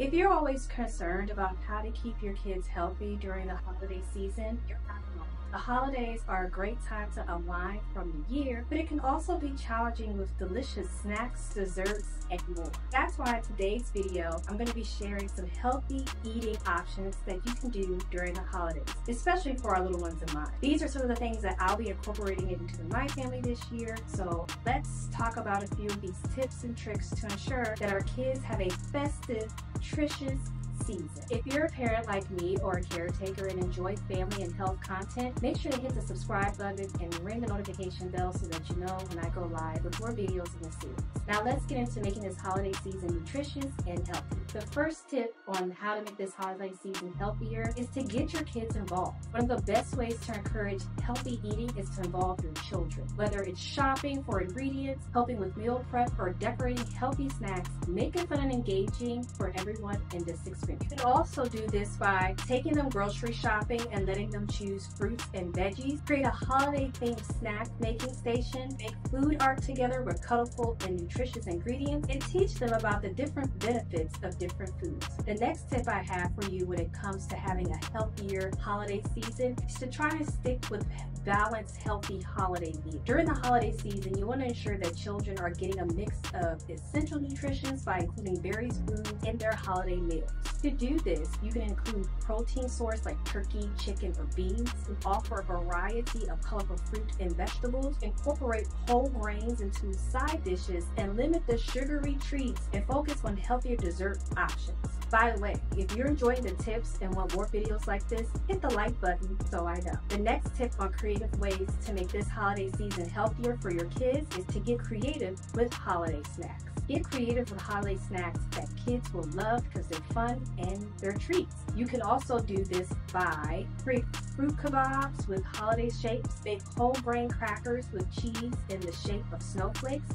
If you're always concerned about how to keep your kids healthy during the holiday season, you're not alone. The holidays are a great time to unwind from the year, but it can also be challenging with delicious snacks, desserts, and more. That's why in today's video, I'm going to be sharing some healthy eating options that you can do during the holidays, especially for our little ones in mind. These are some of the things that I'll be incorporating into my family this year, so let's talk about a few of these tips and tricks to ensure that our kids have a festive, nutritious, season. If you're a parent like me or a caretaker and enjoy family and health content, make sure to hit the subscribe button and ring the notification bell so that you know when I go live with more videos in the series. Now let's get into making this holiday season nutritious and healthy. The first tip on how to make this holiday season healthier is to get your kids involved. One of the best ways to encourage healthy eating is to involve your children. Whether it's shopping for ingredients, helping with meal prep, or decorating healthy snacks, make it fun and engaging for everyone in this experience. You can also do this by taking them grocery shopping and letting them choose fruits and veggies. Create a holiday themed snack making station. Make food art together with colorful and nutritious ingredients and teach them about the different benefits of different foods. The next tip I have for you when it comes to having a healthier holiday season is to try to stick with balanced, healthy holiday meals. During the holiday season, you want to ensure that children are getting a mix of essential nutrition by including various foods in their holiday meals. To do this, you can include protein source like turkey, chicken, or beans, offer a variety of colorful fruit and vegetables, incorporate whole grains into side dishes, and limit the sugary treats and focus on healthier dessert options. By the way, if you're enjoying the tips and want more videos like this, hit the like button so I know. The next tip on creative ways to make this holiday season healthier for your kids is to get creative with holiday snacks. Get creative with holiday snacks that kids will love because they're fun and they're treats. You can also do this by create fruit kebabs with holiday shapes, bake whole grain crackers with cheese in the shape of snowflakes,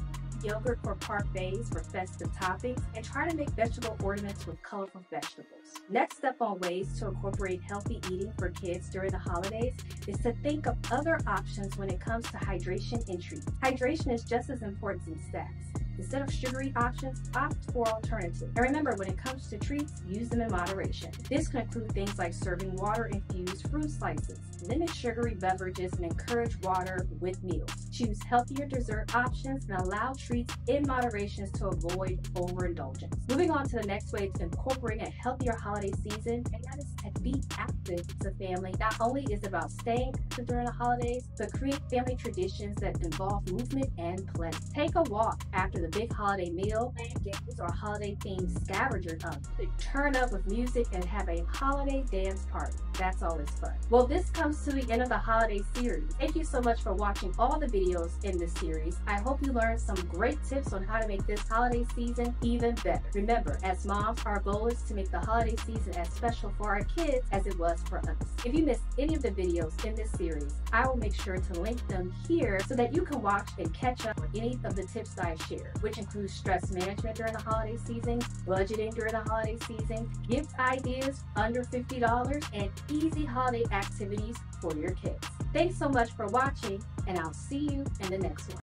yogurt for parfaits for festive toppings, and try to make vegetable ornaments with colorful vegetables. Next up on ways to incorporate healthy eating for kids during the holidays is to think of other options when it comes to hydration and treats. Hydration is just as important as snacks. Instead of sugary options, opt for alternatives. And remember, when it comes to treats, use them in moderation. This can include things like serving water-infused fruit slices, limit sugary beverages, and encourage water with meals. Choose healthier dessert options and allow treats in moderation to avoid overindulgence. Moving on to the next way to incorporate a healthier holiday season, and that is be active a family. Not only is it about staying active during the holidays, but create family traditions that involve movement and play. Take a walk after the big holiday meal, games, or holiday themed scavenger hunt. Turn up with music and have a holiday dance party. That's always fun. Well, this comes to the end of the holiday series. Thank you so much for watching all the videos in this series. I hope you learned some great tips on how to make this holiday season even better. Remember, as moms, our goal is to make the holiday season as special for our kids as it was for us. If you missed any of the videos in this series, I will make sure to link them here so that you can watch and catch up on any of the tips I share which includes stress management during the holiday season, budgeting during the holiday season, gift ideas under $50, and easy holiday activities for your kids. Thanks so much for watching, and I'll see you in the next one.